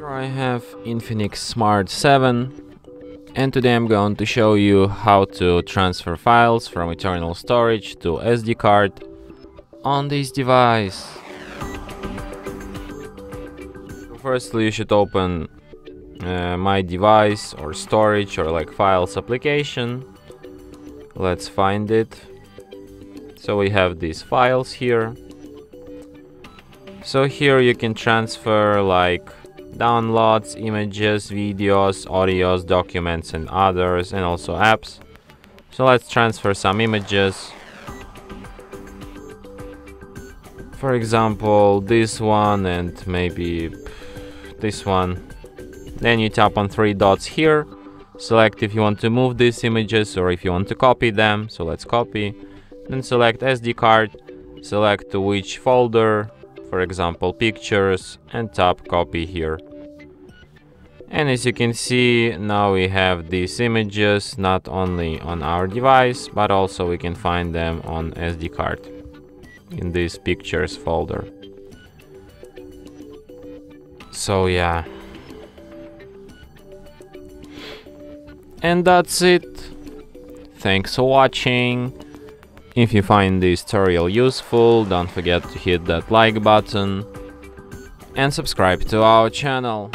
Here I have Infinix Smart 7 and today I'm going to show you how to transfer files from internal storage to SD card on this device. Firstly you should open uh, my device or storage or like files application. Let's find it. So we have these files here. So here you can transfer like downloads, images, videos, audios, documents and others and also apps. So let's transfer some images. For example, this one and maybe this one. Then you tap on three dots here. Select if you want to move these images or if you want to copy them. So let's copy. Then select SD card. Select which folder for example pictures and tap copy here and as you can see now we have these images not only on our device but also we can find them on SD card in this pictures folder. So yeah. And that's it. Thanks for watching. If you find this tutorial useful, don't forget to hit that like button and subscribe to our channel.